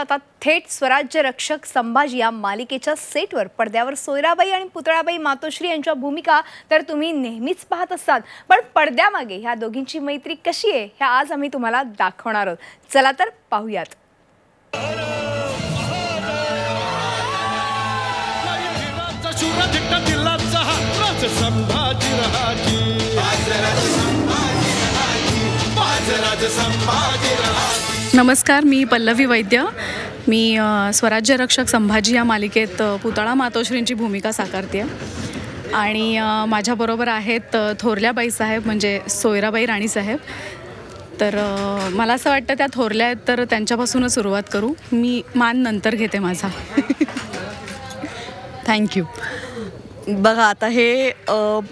आता थेट स्वराज्य रक्षक संभाजी या मालिकेच्या सेटवर पडद्यावर सोयराबाई आणि पुतळाबाई मातोश्री यांच्या भूमिका तर तुम्ही नेहमीच पाहत असतात. पण पडद्यामागे ह्या दोघींची मैत्री कशी आहे हे आज आम्ही तुम्हाला दाखवणार आहोत. चला तर पाहूयात. संभाजी. नमस्कार मी पल्लवी वैद्य. मी स्वराज्य रक्षक संभाजी या मालिकेत पुतळा मातोश्रींची भूमिका साकारते आणि माझ्याबरोबर आहेत थोरल्याबाई साहेब म्हणजे सोयराबाई राणीसाहेब तर मला असं वाटतं त्या थोरल्या आहेत तर त्यांच्यापासूनच सुरुवात करू. मी मान नंतर घेते माझा. थँक्यू बघा आता हे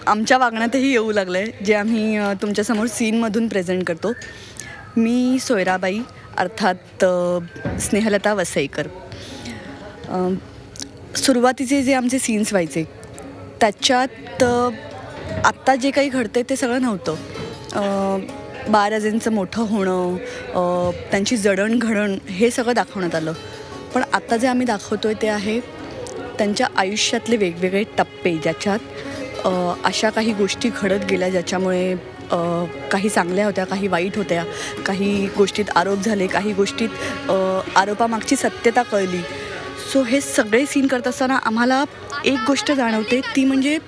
आमच्या वागण्यातही येऊ लागलं आहे जे आम्ही तुमच्यासमोर सीनमधून प्रेझेंट करतो. मी सोयराबाई अर्थात स्नेहलता वसईकर. सुरुवातीचे जे आमचे सीन्स व्हायचे त्याच्यात आत्ता जे काही घडते ते सगळं नव्हतं. बाराजेंचं मोठं होणं त्यांची जडणघडण हे सगळं दाखवण्यात आलं. पण आत्ता जे आम्ही दाखवतो आहे ते आहे त्यांच्या आयुष्यातले वेगवेगळे टप्पे ज्याच्यात अशा काही गोष्टी घडत गेल्या ज्याच्यामुळे काही चांगल्या होत्या काही वाईट होत्या काही गोष्टीत आरोप झाले काही गोष्टीत आरोपामागची सत्यता कळली. सो हे सगळे सीन करत असताना आम्हाला एक गोष्ट जाणवते ती म्हणजे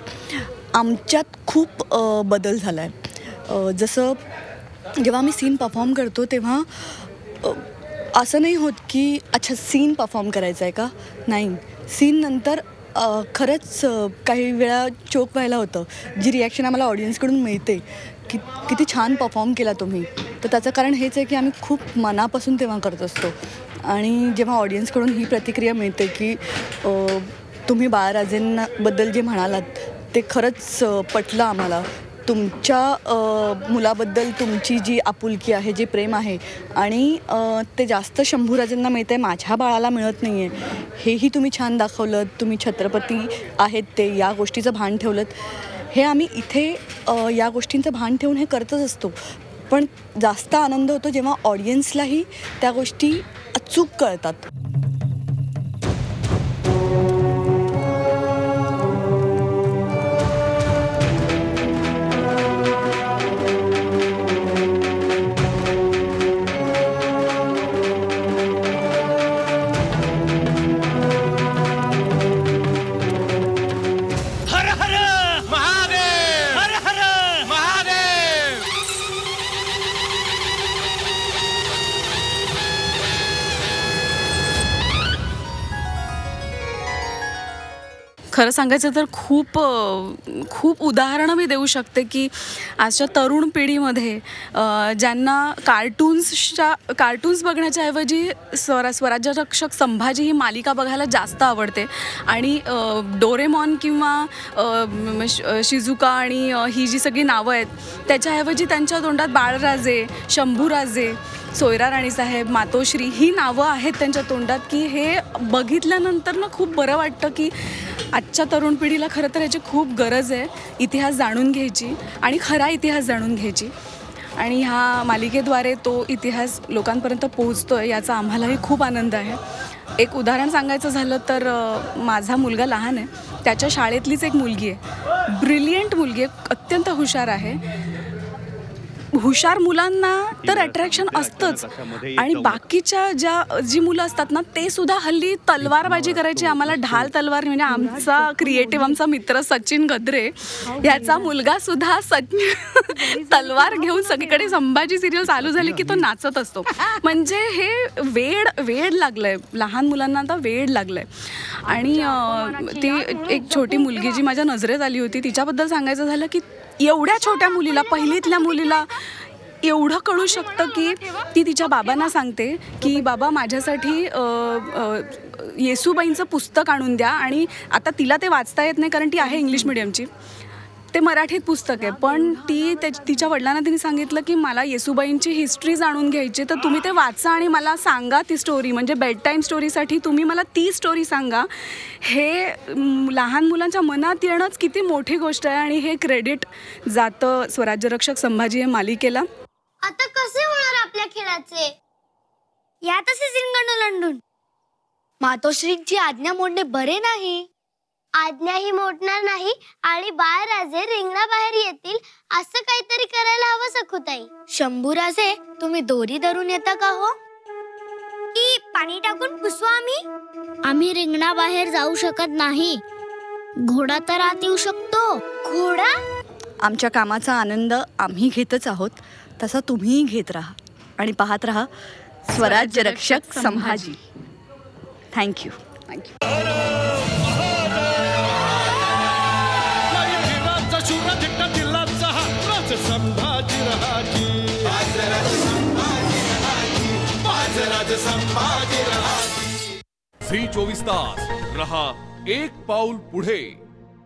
आमच्यात खूप बदल झाला आहे जसं जेव्हा आम्ही सीन परफॉर्म करतो तेव्हा असं नाही होत की अच्छा सीन परफॉर्म करायचा आहे का? नाही. सीन नंतर खरंच काही वेळा चोक व्हायला होतं. जी रिॲक्शन आम्हाला ऑडियन्सकडून मिळते कि किती छान परफॉर्म केला तुम्ही. तर त्याचं कारण हेच आहे की आम्ही खूप मनापासून तेव्हा करत असतो. आणि जेव्हा ऑडियन्सकडून ही प्रतिक्रिया मिळते की तुम्ही बाळराजेंबद्दल जे म्हणालात ते खरंच पटलं आम्हाला. तुमच्या मुलाबद्दल तुमची जी आपुलकी आहे जे प्रेम आहे आणि ते जास्त शंभूराजांना मिळतं आहे माझ्या बाळाला मिळत नाही आहे हेही तुम्ही छान दाखवलं तुम्ही छत्रपती आहेत ते या गोष्टीचं भान ठेवलं हे आम्ही इथे या गोष्टींचं भान ठेवून हे करतच असतो. पण जास्त आनंद होतो जेव्हा ऑडियन्सलाही त्या गोष्टी अचूक कळतात. खरं सांगायचं तर खूप खूप उदाहरणं मी देऊ शकते की आजच्या तरुण पिढीमध्ये ज्यांना कार्टून्सच्या कार्टून्स बघण्याच्या ऐवजी स्वरा स्वराज्यरक्षक संभाजी ही मालिका बघायला जास्त आवडते. आणि डोरेमॉन किंवा श- शिजुका आणि ही जी सगळी नावं आहेत त्याच्याऐवजी त्यांच्या तोंडात बाळराजे शंभूराजे सोयरा राणीसाहेब मातोश्री ही नावं आहेत त्यांच्या तोंडात की हे बघितल्यानंतर ना खूप बरं वाटतं की आजच्या तरुण पिढीला खरं तर याची खूप गरज आहे. इतिहास जाणून घ्यायची आणि खरा इतिहास जाणून घ्यायची. आणि ह्या मालिकेद्वारे तो इतिहास लोकांपर्यंत पोहोचतो आहे याचा आम्हालाही खूप आनंद आहे. एक उदाहरण सांगायचं झालं तर माझा मुलगा लहान आहे. त्याच्या शाळेतलीच एक मुलगी आहे. ब्रिलियंट मुलगी आहे. अत्यंत हुशार आहे. हुशार मुलांना तर अट्रॅक्शन असतंच. आणि बाकीच्या ज्या जी मुलं असतात ना ते सुद्धा हल्ली तलवारबाजी करायची आम्हाला ढाल तलवार म्हणजे आमचा क्रिएटिव्ह आमचा मित्र सचिन गद्रे याचा मुलगा सुद्धा सचिन तलवार घेऊन सगळीकडे संभाजी सिरियल चालू झाली की तो नाचत असतो. म्हणजे हे वेड वेड लागलंय. लहान मुलांना आता वेड लागलंय. आणि ती एक छोटी मुलगी जी माझ्या नजरेत आली होती तिच्याबद्दल सांगायचं झालं की एवढ्या छोट्या मुलीला पहिलीतल्या मुलीला एवढं कळू शकतं की ती तिच्या बाबांना सांगते की बाबा माझ्यासाठी येसूबाईंचं पुस्तक आणून द्या आणि आता तिला ते वाचता येत नाही कारण ती आहे इंग्लिश मिडियमची ते मराठीत पुस्तक आहे. पण ती त्या तिच्या वडिलांना तिने सांगितलं की मला येसुबाईंची हिस्ट्री जाणून घ्यायची तर तुम्ही ते वाचा आणि मला सांगा ती स्टोरी म्हणजे बेड टाईम स्टोरीसाठी तुम्ही मला ती स्टोरी सांगा. हे लहान मुलांच्या मनात येणंच किती मोठी गोष्ट आहे आणि हे क्रेडिट जातं स्वराज्यरक्षक संभाजी या मालिकेला. आता कसे होणार आपल्या खेळाचे? यातच सिंगण लंडून. मातोश्रीची आज्ञा मोडणे बरे नाही. आज्ञाही मोडणार नाही आणि बाळराजे रिंगणाबाहेर येतील असं काहीतरी करायला हवं सखुताई. शंभूराजे तुम्ही दोरी धरून येता का हो? की पाणी टाकून पुसू आम्ही? आम्ही रिंगणाबाहेर जाऊ शकत नाही. घोडा तर आत येऊ शकतो. घोडा? आमच्या कामाचा आनंद आम्ही घेतच आहोत. तसा तुम्हीही घेत राहा. आणि पाहत राहा स्वराज्य रक्षक Sambhaji thank you thank you Sambhaji राहाजी राज संभाजी झी चोवीस तास. रहा एक पाऊल पुढे.